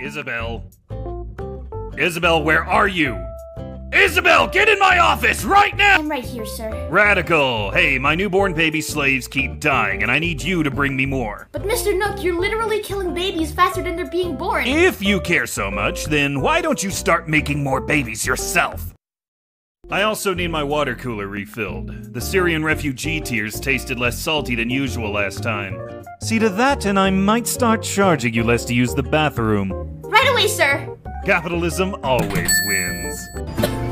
Isabelle. Isabelle, where are you? Isabelle, get in my office right now! I'm right here, sir. Radical! Hey, my newborn baby slaves keep dying, and I need you to bring me more. But Mr. Nook, you're literally killing babies faster than they're being born. If you care so much, then why don't you start making more babies yourself? I also need my water cooler refilled. The Syrian refugee tears tasted less salty than usual last time. See to that, and I might start charging you less to use the bathroom. Right away, sir. Capitalism always wins.